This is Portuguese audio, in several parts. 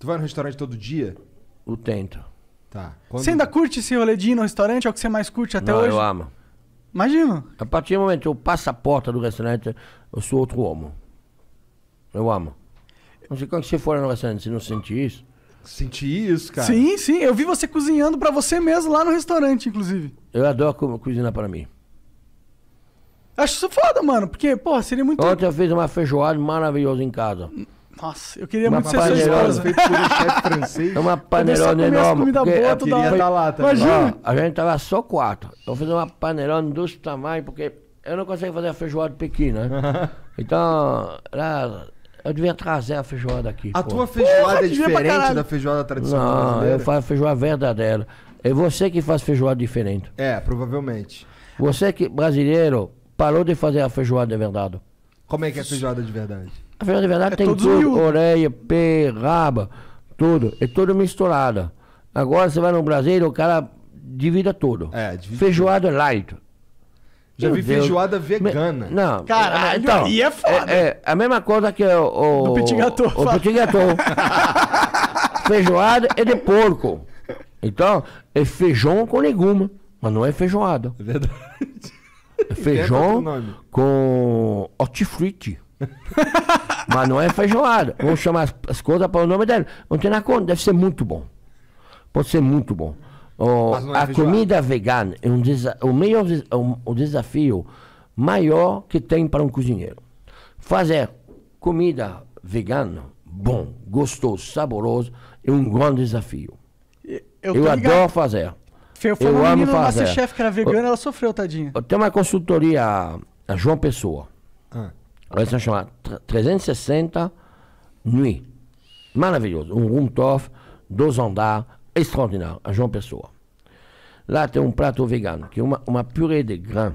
Tu vai no restaurante todo dia? Eu tento. Tá. Você ainda curte esse rolê de ir no restaurante? É o que você mais curte até Não, hoje? eu amo. Imagino. A partir do momento que eu passo a porta do restaurante, eu sou outro homem. Eu amo. Não sei quando você for no restaurante, você não sente isso? Senti isso, cara. Sim, sim. Eu vi você cozinhando pra você mesmo lá no restaurante, inclusive. Eu adoro co- cozinhar para mim. Acho isso foda, mano. Porque, pô, seria muito. Ontem eu fiz uma feijoada maravilhosa em casa. Nossa, eu queria Uma muito ser sua esposa. Feito por um chefe francês. É uma Começar a panelona comer as enorme. boa toda Queria hora. estar lá também. Imagina. Ó, a gente tava só quatro. Eu fiz uma panelona desse tamanho, porque eu não consigo fazer a feijoada pequena, né? Então, era- eu devia trazer a feijoada aqui. A pô. tua feijoada é diferente da feijoada tradicional Não, brasileira? eu faço feijoada verdadeira. É você que faz feijoada diferente. É, provavelmente. Você que, brasileiro, parou de fazer a feijoada de verdade. Como é que é a feijoada de verdade? A feijoada de verdade É tem tudo, orelha, pé, raba, tudo. É tudo misturado. Agora você vai no Brasil, o cara divide tudo. É, divide Feijoada light. Já Meu vi Deus. feijoada Me- vegana. Não. Caralho, então, aí é foda. É, é a mesma coisa que o... o Do petit gâteau, O petit gâteau. feijoada é de porco. Então, é feijão com legume, mas não é feijoada. É verdade. É feijão com hortifruti. mas não é feijoada. Vamos chamar as, as coisas pelo nome dela. Não tem na conta, deve ser muito bom. Pode ser muito bom. O- não é a feijoada. comida vegana é um o, maior, des- o, o desafio maior que tem para um cozinheiro. Fazer comida vegana, bom, gostoso, saboroso, é um grande desafio. Eu, Eu, adoro fazer. Foi foi eu uma amo fazer. Masterchef que era vegana, ela sofreu, tadinha. Eu tenho uma consultoria, a João Pessoa. Ah, Ela se chama Tre- 360 Nuit. Maravilhoso. Um room top, dois andares, extraordinário. A João Pessoa. Lá tem um prato vegano, que é uma, uma purê de grã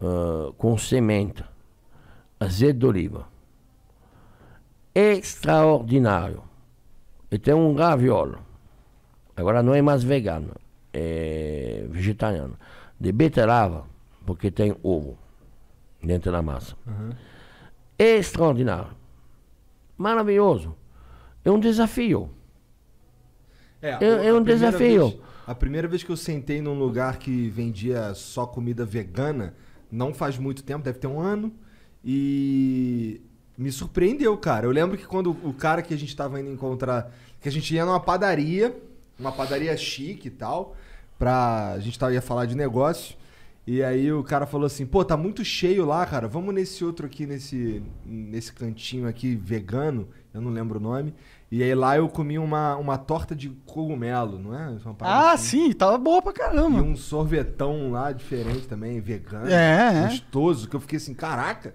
ah, com semente, azeite de oliva. Extraordinário. E tem um raviolo. Agora não é mais vegano, é vegetariano. De beterraba, porque tem ovo dentro da massa. Extraordinário. Maravilhoso. É um desafio. É, É- é um desafio. vez- a primeira vez que eu sentei num lugar que vendia só comida vegana, não faz muito tempo, deve ter um ano, e me surpreendeu, cara. Eu lembro que quando o cara que a gente tava indo encontrar, que a gente ia numa padaria, uma padaria chique e tal, pra. A gente tava, ia falar de negócio. E aí o cara falou assim, pô, tá muito cheio lá, cara. Vamos nesse outro aqui, nesse, nesse cantinho aqui vegano, eu não lembro o nome. E aí lá eu comi uma, uma torta de cogumelo, não é? Ah, assim. sim, tava boa pra E caramba. um sorvetão lá diferente também, vegano. É, é. Gostoso, que eu fiquei assim, caraca.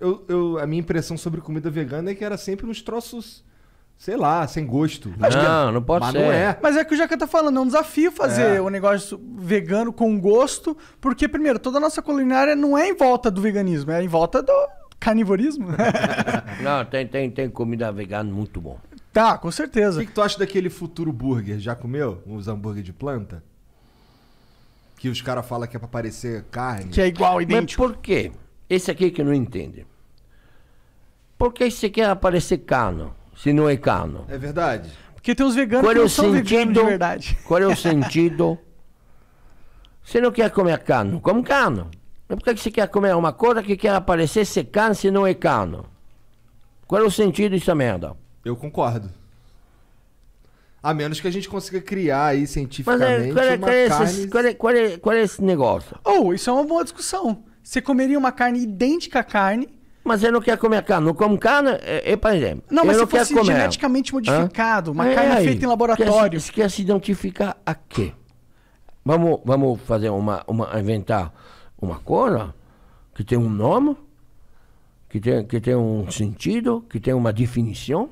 Eu, eu, a minha impressão sobre comida vegana é que era sempre uns troços, sei lá, sem gosto. Não, não pode Mas ser. não é. Mas é que o Jaca tá falando, é um desafio fazer É. o negócio vegano com gosto, porque, primeiro, toda a nossa culinária não é em volta do veganismo, é em volta do carnivorismo. Não, tem, tem, tem comida vegana muito bom. tá, com O certeza. que, que tu acha daquele futuro burger? Já comeu? Os hambúrguer de planta? Que os caras falam que é pra parecer carne. Que é igual, Mas idêntico. por quê? Esse aqui que não entende. Por que você quer aparecer carne, se não é carne? É verdade? Porque tem uns veganos Qual que é não são veganos de sentido? verdade. Qual é o sentido? Você não quer comer carne, come carne. Mas por que você quer comer uma coisa que quer aparecer ser carne se não é carne? Qual é o sentido dessa merda? Eu concordo. A menos que a gente consiga criar aí Mas cientificamente é, qual, é, uma qual, é carne... esse, qual, é, qual, é, qual é esse negócio? Ou, isso é uma boa discussão. Você comeria uma carne idêntica à carne, Mas eu não quero comer carne. Não como carne, é, é, por exemplo. não, mas não se fosse quero comer. geneticamente modificado, uma É carne aí. feita em laboratório. Quer se, quer se identificar a quê? Vamos, vamos fazer uma, uma. inventar uma coisa que tem um nome, que tem, que tem um sentido, que tem uma definição,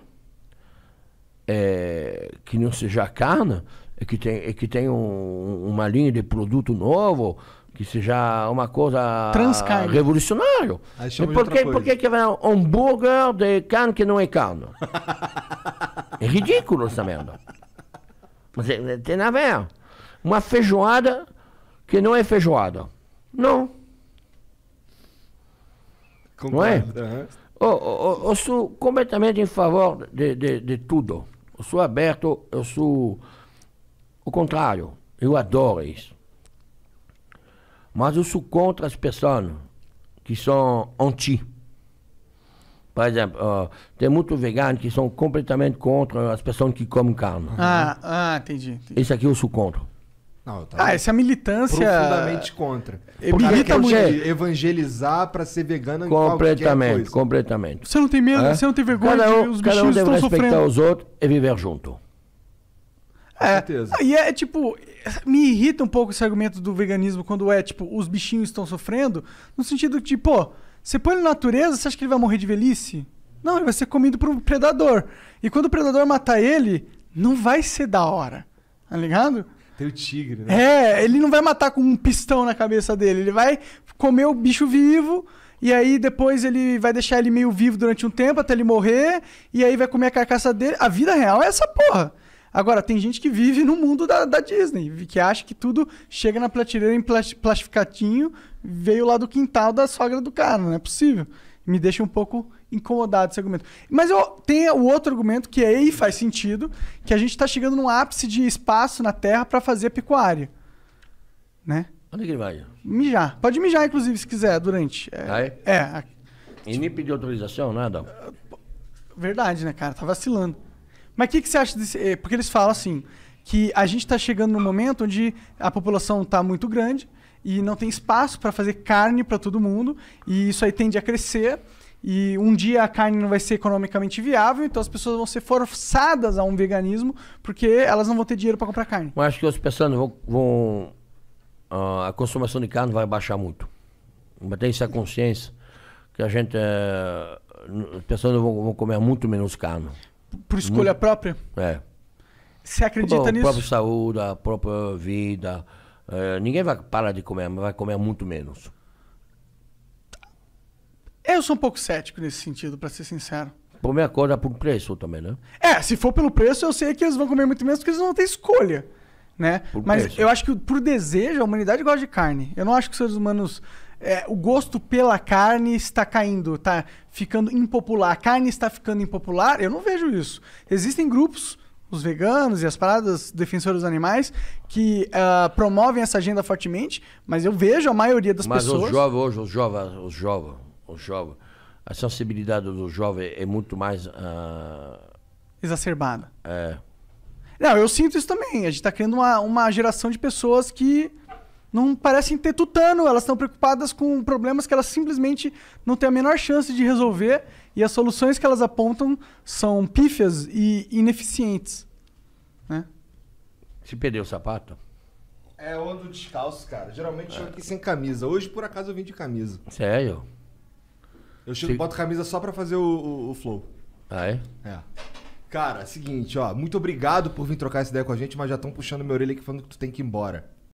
é, que não seja carne, é que tem, é que tem um- uma linha de produto novo, que seja uma coisa Transcarne. revolucionária. E por que, por que que vai um hambúrguer de carne que não é carne? É ridículo essa merda. Mas é- é- tem a ver. Uma feijoada que não é feijoada. Não. Não é? Concordo, aham. Eu, eu- eu sou completamente em favor de, de, de tudo. Eu sou aberto, eu sou o contrário. Eu adoro isso. Mas eu sou contra as pessoas que são anti. Por exemplo, ó, tem muitos veganos que são completamente contra as pessoas que comem carne. Ah, ah, entendi. entendi. Esse aqui eu sou contra. Não, tá Ah, essa é a militância. profundamente contra. Cara irrita quer muito. evangelizar pra ser qualquer Completamente, coisa. completamente. Você não tem medo, É? você não tem vergonha Cada de um, os cada um deve estão respeitar sofrendo. os outros e viver junto. Com É, certeza. E é tipo, me irrita um pouco esse argumento do veganismo quando é tipo, os bichinhos estão sofrendo, no sentido de, pô, você põe ele na natureza, você acha que ele vai morrer de velhice? Não, ele vai ser comido por um predador. E quando o predador matar ele, não vai ser da hora. Tá ligado? Tem o tigre, né? É, ele não vai matar com um pistão na cabeça dele. Ele vai comer o bicho vivo. E aí depois ele vai deixar ele meio vivo durante um tempo até ele morrer. E aí vai comer a carcaça dele. A vida real é essa porra. Agora, tem gente que vive no mundo da, da Disney, que acha que tudo chega na prateleira em plas- plastificatinho, veio lá do quintal da sogra do cara, não é possível. Me deixa um pouco incomodado esse argumento. Mas eu, tem o outro argumento que aí faz sentido, que a gente está chegando num ápice de espaço na Terra para fazer pecuária. Né? Onde é que ele vai? Mijar. Pode mijar, inclusive, se quiser, durante. É, Ah, é? é, a- E nem pediu autorização, nada. verdade, né, cara? Tá vacilando. Mas o que, que você acha desse. é, Porque eles falam assim, que a gente tá chegando num momento onde a população tá muito grande e não tem espaço para fazer carne para todo mundo, e isso aí tende a crescer. E um dia a carne não vai ser economicamente viável, então as pessoas vão ser forçadas a um veganismo porque elas não vão ter dinheiro para comprar carne. Mas acho que as pessoas vão. vão ah, a consumação de carne vai baixar muito. Mas tem essa consciência que a gente. eh, as pessoas vão, vão comer muito menos carne. Por escolha própria. É. Você acredita a nisso? própria saúde, a própria vida. eh, ninguém vai parar de comer, mas vai comer muito menos. Eu sou um pouco cético nesse sentido, para ser sincero. Primeira coisa por preço também, né? É, se for pelo preço, eu sei que eles vão comer muito menos porque eles não vão ter escolha, né? Por Mas preço. eu acho que por desejo, a humanidade gosta de carne. Eu não acho que os seres humanos... é, o gosto pela carne está caindo, tá ficando impopular. A carne está ficando impopular? Eu não vejo isso. Existem grupos, os veganos e as paradas defensores dos animais, que ah, promovem essa agenda fortemente, mas eu vejo a maioria das Mas pessoas... os jovens hoje, os jovens, os jovens, os jovens, a sensibilidade do jovem é muito mais. ah, Exacerbada. é, Não, eu sinto isso também. A gente tá criando uma, uma geração de pessoas que não parecem ter tutano, elas estão preocupadas com problemas que elas simplesmente não têm a menor chance de resolver e as soluções que elas apontam são pífias e ineficientes. Né? se perder o sapato, É, eu ando descalço, cara. Geralmente eu aqui sem camisa. Hoje, por acaso, eu vim de camisa. sério? Eu chego, Sim. boto camisa só pra fazer o, o- o flow. Ah, é? É. Cara, seguinte, ó. Muito obrigado por vir trocar essa ideia com a gente, mas já estão puxando minha orelha aqui falando que tu tem que ir embora.